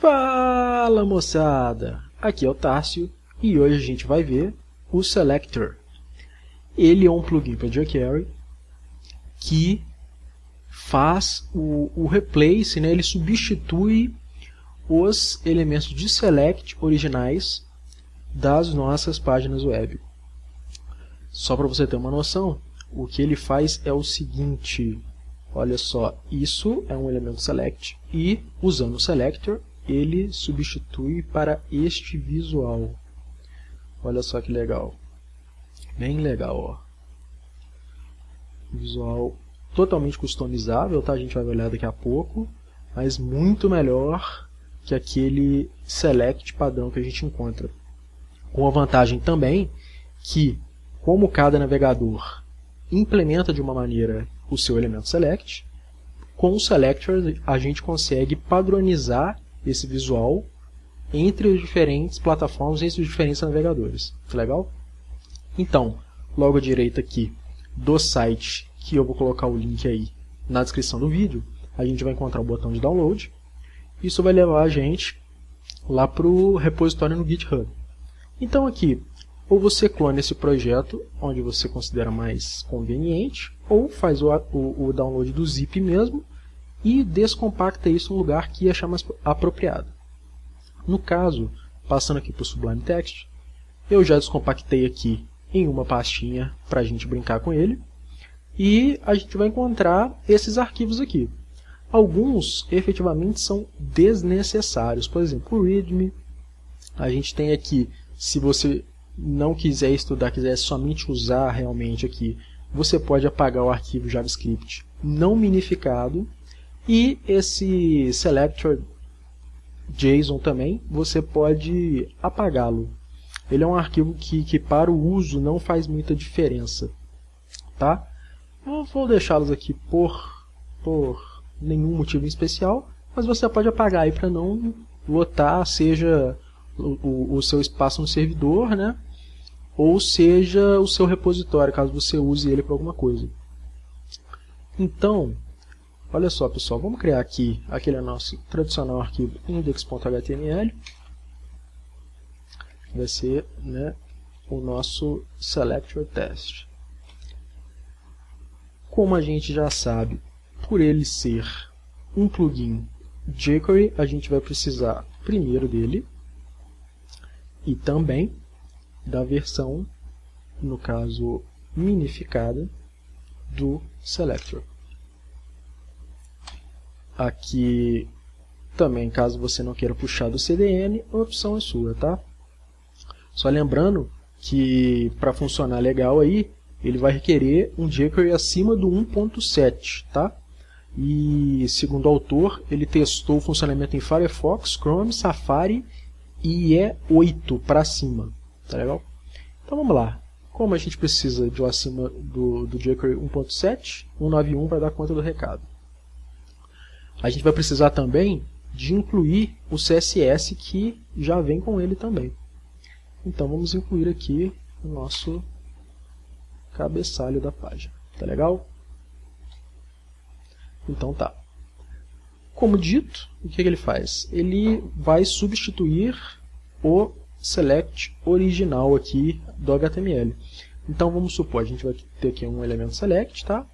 Fala moçada, aqui é o Tássio e hoje a gente vai ver o Selector. Ele é um plugin para jQuery que faz o, o replace, né? ele substitui os elementos de select originais das nossas páginas web. Só para você ter uma noção, o que ele faz é o seguinte, olha só, isso é um elemento select e usando o selector ele substitui para este visual. Olha só que legal. Bem legal, ó. Visual totalmente customizável, tá? A gente vai olhar daqui a pouco, mas muito melhor que aquele select padrão que a gente encontra. Com a vantagem também que, como cada navegador implementa de uma maneira o seu elemento select, com o selector a gente consegue padronizar esse visual entre as diferentes plataformas, entre os diferentes navegadores. Tá legal? Então, logo à direita aqui do site, que eu vou colocar o link aí na descrição do vídeo, a gente vai encontrar o botão de download. Isso vai levar a gente lá para o repositório no GitHub. Então aqui, ou você clona esse projeto onde você considera mais conveniente, ou faz o, o, o download do zip mesmo e descompacta isso no lugar que achar mais apropriado. No caso, passando aqui para o Sublime Text, eu já descompactei aqui em uma pastinha para a gente brincar com ele. E a gente vai encontrar esses arquivos aqui. Alguns efetivamente são desnecessários. Por exemplo, o README. A gente tem aqui, se você não quiser estudar, quiser somente usar realmente aqui, você pode apagar o arquivo JavaScript não minificado e esse selector JSON também, você pode apagá-lo. Ele é um arquivo que, que para o uso não faz muita diferença. Tá? Eu vou deixá-los aqui por, por nenhum motivo especial, mas você pode apagar aí para não lotar, seja o, o, seu espaço no servidor, né? ou seja o seu repositório, caso você use ele para alguma coisa. Então, Olha só, pessoal, vamos criar aqui aquele nosso tradicional arquivo index.html. Vai ser né, o nosso selector test. Como a gente já sabe, por ele ser um plugin jQuery, a gente vai precisar primeiro dele e também da versão, no caso minificada, do selector. Aqui também, caso você não queira puxar do CDN, a opção é sua, tá? Só lembrando que para funcionar legal aí, ele vai requerer um jQuery acima do 1.7, tá? E segundo o autor, ele testou o funcionamento em Firefox, Chrome, Safari e é 8 para cima, tá legal? Então vamos lá. Como a gente precisa de um acima do, do jQuery 1.7, 191 vai dar conta do recado a gente vai precisar também de incluir o CSS que já vem com ele também. Então vamos incluir aqui o nosso cabeçalho da página. Tá legal? Então tá. Como dito, o que, que ele faz? Ele vai substituir o select original aqui do HTML. Então vamos supor, a gente vai ter aqui um elemento select, tá?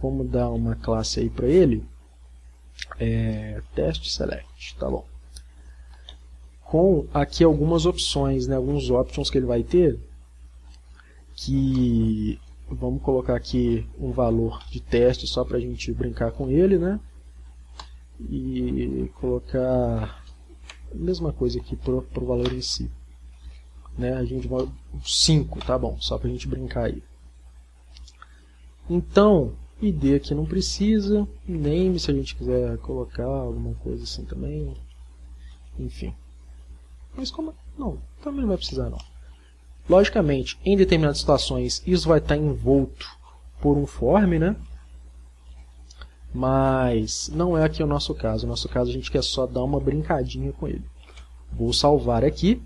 Vamos dar uma classe aí para ele é, select, tá bom. Com aqui algumas opções, né, alguns options que ele vai ter, que vamos colocar aqui um valor de teste só para a gente brincar com ele, né? E colocar a mesma coisa aqui para o valor em si. Né? A gente vai 5, tá bom, só para a gente brincar aí. Então, ID aqui não precisa, name se a gente quiser colocar alguma coisa assim também, enfim. Mas como, não, também não vai precisar não. Logicamente, em determinadas situações isso vai estar envolto por um form, né? Mas não é aqui o nosso caso. No nosso caso a gente quer só dar uma brincadinha com ele. Vou salvar aqui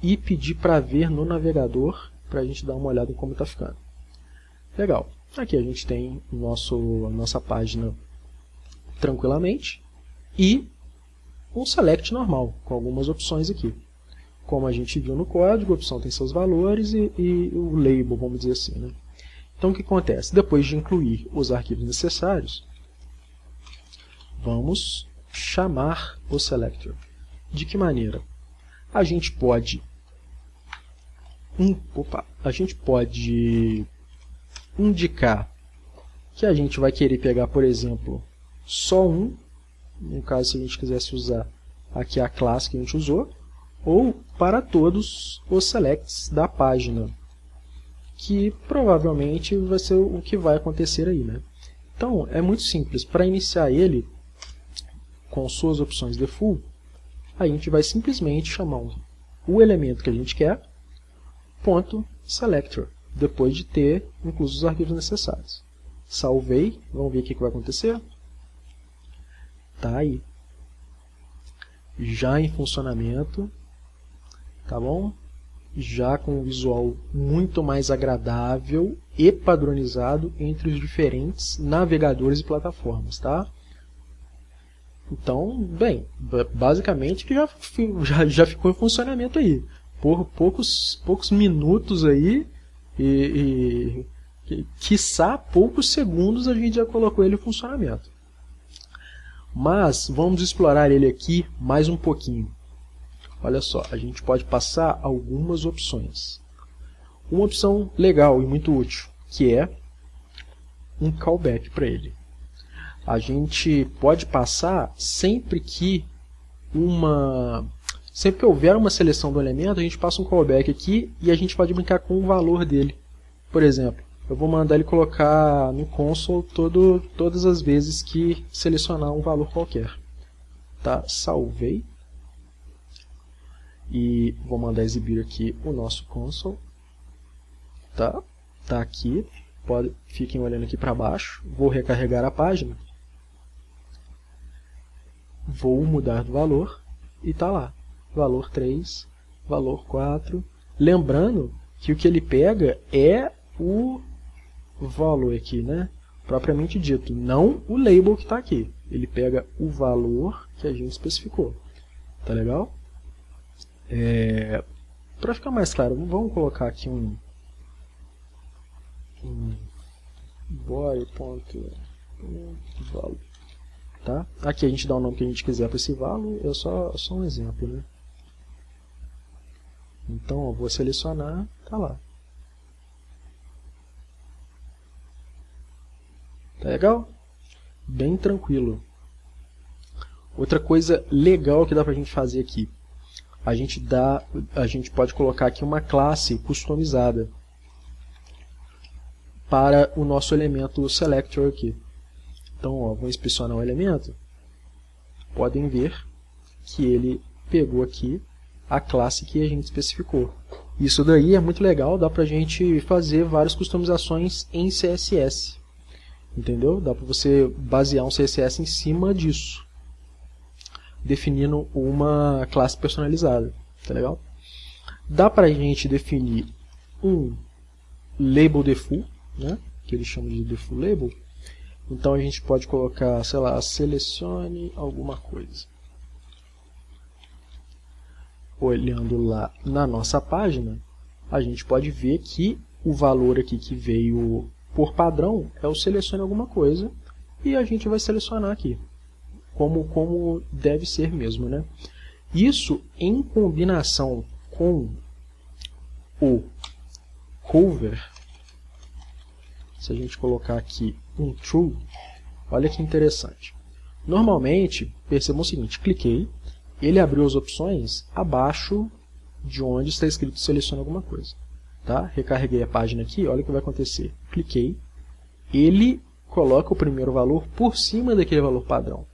e pedir para ver no navegador para a gente dar uma olhada em como está ficando. Legal. Aqui a gente tem nosso, nossa página tranquilamente. E um select normal, com algumas opções aqui. Como a gente viu no código, a opção tem seus valores e, e o label, vamos dizer assim. Né? Então o que acontece? Depois de incluir os arquivos necessários, vamos chamar o selector. De que maneira? A gente pode um, opa, a gente pode indicar que a gente vai querer pegar, por exemplo, só um, no caso se a gente quisesse usar aqui a classe que a gente usou, ou para todos os selects da página que provavelmente vai ser o que vai acontecer aí. Né? Então, é muito simples. Para iniciar ele, com suas opções default, a gente vai simplesmente chamar o elemento que a gente quer, ponto selector, depois de ter incluso os arquivos necessários. Salvei, vamos ver o que vai acontecer. Tá aí. Já em funcionamento, tá bom? já com um visual muito mais agradável e padronizado entre os diferentes navegadores e plataformas, tá? Então, bem, basicamente já, já, já ficou em funcionamento aí. Por poucos, poucos minutos aí e, e quiçá poucos segundos a gente já colocou ele em funcionamento. Mas vamos explorar ele aqui mais um pouquinho. Olha só, a gente pode passar algumas opções. Uma opção legal e muito útil, que é um callback para ele. A gente pode passar sempre que uma sempre que houver uma seleção do elemento, a gente passa um callback aqui e a gente pode brincar com o valor dele. Por exemplo, eu vou mandar ele colocar no console todo, todas as vezes que selecionar um valor qualquer. Tá? Salvei e vou mandar exibir aqui o nosso console. Tá? Tá aqui. Pode, fiquem olhando aqui para baixo. Vou recarregar a página. Vou mudar do valor e tá lá. Valor 3, valor 4. Lembrando que o que ele pega é o valor aqui, né? Propriamente dito, não o label que está aqui. Ele pega o valor que a gente especificou. Tá legal? É, Para ficar mais claro, vamos colocar aqui um, um body.value. Tá? Aqui a gente dá o nome que a gente quiser para esse valor, é só, só um exemplo. Né? Então, eu vou selecionar, tá lá. Tá legal? Bem tranquilo. Outra coisa legal que dá pra gente fazer aqui a gente dá, a gente pode colocar aqui uma classe customizada para o nosso elemento selector aqui. Então, ó, vou inspecionar o elemento. Podem ver que ele pegou aqui a classe que a gente especificou. Isso daí é muito legal, dá para a gente fazer várias customizações em CSS. Entendeu? Dá para você basear um CSS em cima disso definindo uma classe personalizada. Tá legal? Dá para a gente definir um label default, né? que eles chamam de default label. Então a gente pode colocar, sei lá, selecione alguma coisa. Olhando lá na nossa página, a gente pode ver que o valor aqui que veio por padrão é o selecione alguma coisa e a gente vai selecionar aqui como, como deve ser mesmo. Né? Isso em combinação com o cover, se a gente colocar aqui um true, olha que interessante. Normalmente, percebam o seguinte, cliquei, ele abriu as opções abaixo de onde está escrito selecione alguma coisa. Tá? Recarreguei a página aqui, olha o que vai acontecer. Cliquei, ele coloca o primeiro valor por cima daquele valor padrão.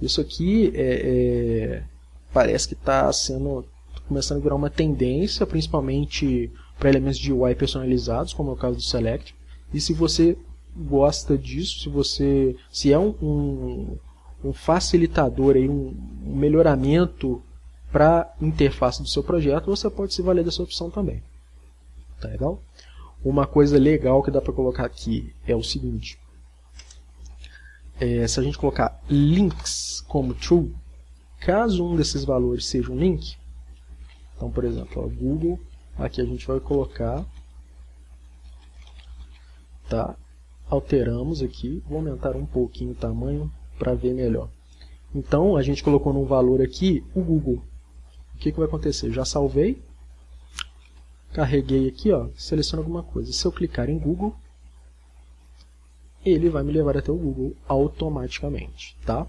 Isso aqui é, é, parece que está sendo começando a virar uma tendência, principalmente para elementos de UI personalizados, como é o caso do Select. E se você gosta disso, se você se é um, um, um facilitador, aí, um, um melhoramento para a interface do seu projeto, você pode se valer dessa opção também. Tá legal? Uma coisa legal que dá para colocar aqui é o seguinte: é, se a gente colocar links como true, Caso um desses valores seja um link, então, por exemplo, ó, Google, aqui a gente vai colocar, tá? Alteramos aqui, vou aumentar um pouquinho o tamanho para ver melhor. Então, a gente colocou num valor aqui o Google. O que, que vai acontecer? Já salvei, carreguei aqui, ó, seleciono alguma coisa. Se eu clicar em Google, ele vai me levar até o Google automaticamente, tá?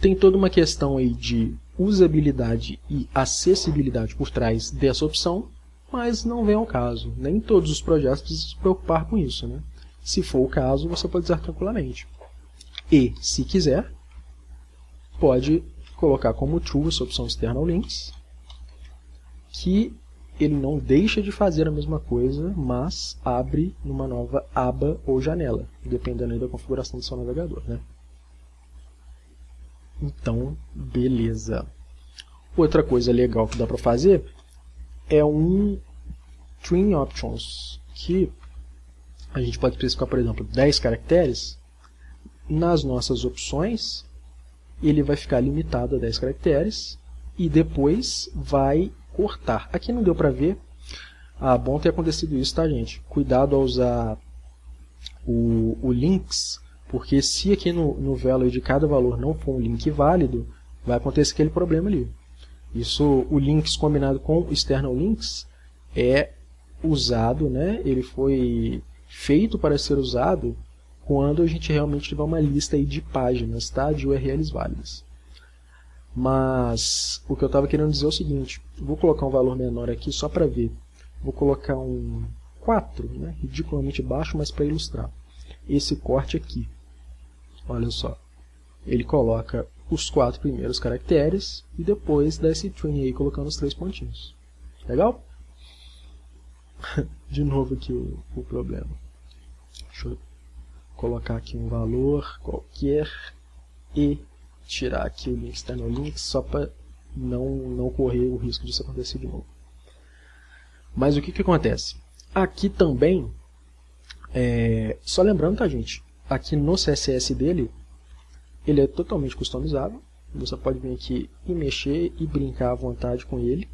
Tem toda uma questão aí de usabilidade e acessibilidade por trás dessa opção, mas não vem ao caso. Nem todos os projetos precisam se preocupar com isso, né? Se for o caso, você pode usar tranquilamente. E, se quiser, pode colocar como true essa opção external links, que ele não deixa de fazer a mesma coisa, mas abre numa nova aba ou janela, dependendo da configuração do seu navegador. Né? Então, beleza. Outra coisa legal que dá para fazer é um string options, que a gente pode especificar, por exemplo, 10 caracteres. Nas nossas opções, ele vai ficar limitado a 10 caracteres e depois vai cortar. Aqui não deu para ver. Ah, bom ter acontecido isso, tá, gente? Cuidado ao usar o, o links, porque se aqui no, no value de cada valor não for um link válido, vai acontecer aquele problema ali. Isso, o links combinado com external links é usado, né? Ele foi feito para ser usado quando a gente realmente tiver uma lista aí de páginas, tá? De URLs válidas. Mas o que eu estava querendo dizer é o seguinte, vou colocar um valor menor aqui só para ver. Vou colocar um 4, né, ridiculamente baixo, mas para ilustrar. Esse corte aqui, olha só, ele coloca os quatro primeiros caracteres e depois dá esse string aí colocando os três pontinhos. Legal? De novo aqui o, o problema. Deixa eu colocar aqui um valor qualquer e tirar aqui o link external link só para não, não correr o risco disso acontecer de novo. Mas o que, que acontece? Aqui também, é, só lembrando, tá gente? Aqui no CSS dele, ele é totalmente customizável. Você pode vir aqui e mexer e brincar à vontade com ele.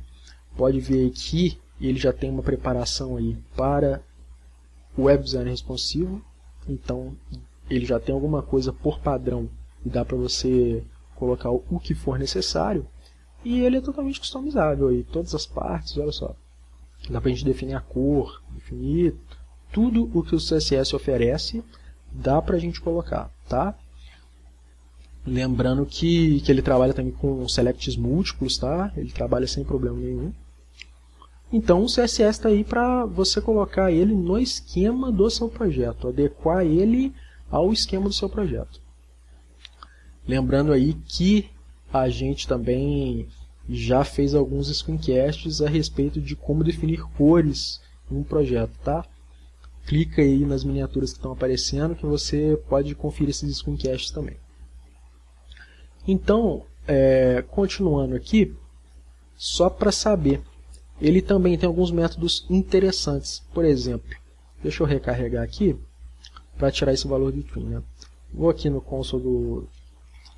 Pode ver que ele já tem uma preparação aí para o web design responsivo. Então, ele já tem alguma coisa por padrão e dá para você colocar o que for necessário. E ele é totalmente customizável aí, todas as partes, olha só. Dá para a gente definir a cor, definir tudo o que o CSS oferece, dá para a gente colocar, tá? Lembrando que, que ele trabalha também com selects múltiplos, tá? Ele trabalha sem problema nenhum. Então o CSS está aí para você colocar ele no esquema do seu projeto, adequar ele ao esquema do seu projeto. Lembrando aí que a gente também já fez alguns screencasts a respeito de como definir cores em um projeto, tá? Clica aí nas miniaturas que estão aparecendo que você pode conferir esses screencasts também. Então, é, continuando aqui, só para saber, ele também tem alguns métodos interessantes. Por exemplo, deixa eu recarregar aqui para tirar esse valor de twin. Né? Vou aqui no console do,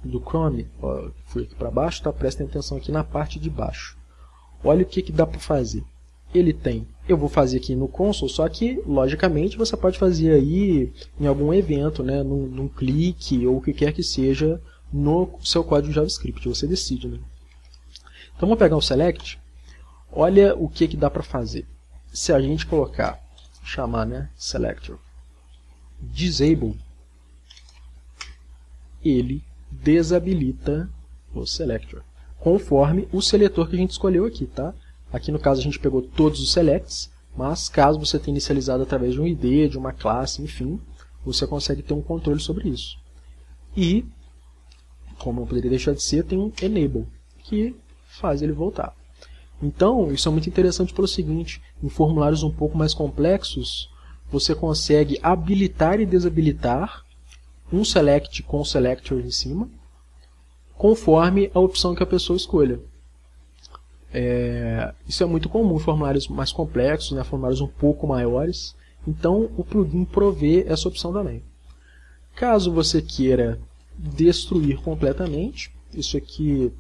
do Chrome, ó, fui aqui para baixo, tá? prestem atenção aqui na parte de baixo. Olha o que, que dá para fazer. Ele tem, eu vou fazer aqui no console, só que, logicamente, você pode fazer aí em algum evento, né, num, num clique ou o que quer que seja no seu código JavaScript, você decide. Né? Então, vamos pegar o select, olha o que, que dá para fazer. Se a gente colocar, chamar né, selector, disable, ele desabilita o selector, conforme o seletor que a gente escolheu aqui, tá? Aqui no caso a gente pegou todos os selects, mas caso você tenha inicializado através de um ID, de uma classe, enfim, você consegue ter um controle sobre isso. E, como não poderia deixar de ser, tem um enable, que faz ele voltar. Então, isso é muito interessante pelo seguinte, em formulários um pouco mais complexos, você consegue habilitar e desabilitar um select com selector em cima, conforme a opção que a pessoa escolha. É, isso é muito comum em formulários mais complexos, né, formulários um pouco maiores. Então o plugin provê essa opção também. Caso você queira destruir completamente, isso aqui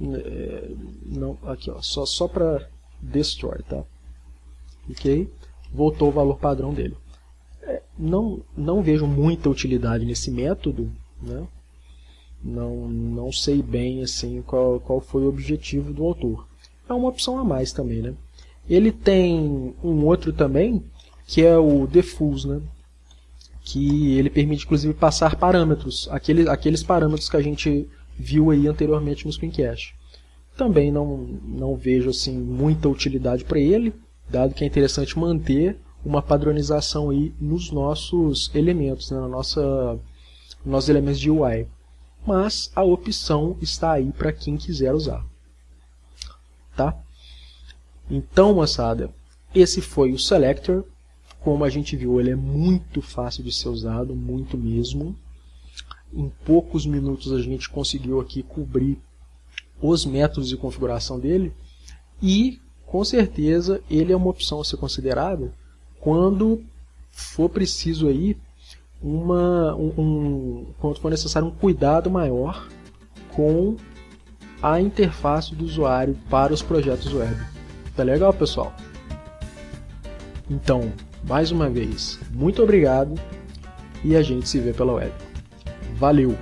não, aqui ó, só, só para destroy, tá? Ok? Voltou o valor padrão dele. É, não, não vejo muita utilidade nesse método, né? Não, não sei bem assim qual, qual foi o objetivo do autor. É uma opção a mais também, né? Ele tem um outro também, que é o diffuse, né? Que ele permite inclusive passar parâmetros, aqueles, aqueles parâmetros que a gente viu aí anteriormente no screencast. Também não, não vejo assim muita utilidade para ele, dado que é interessante manter uma padronização aí nos nossos elementos, né, na nossa, nos elementos de UI. Mas a opção está aí para quem quiser usar. Tá? Então, moçada, esse foi o Selector. Como a gente viu, ele é muito fácil de ser usado, muito mesmo. Em poucos minutos a gente conseguiu aqui cobrir os métodos de configuração dele e com certeza ele é uma opção a ser considerada quando for preciso aí uma um, um, quando for necessário um cuidado maior com a interface do usuário para os projetos web. Tá legal, pessoal? Então, mais uma vez, muito obrigado e a gente se vê pela web. Valeu!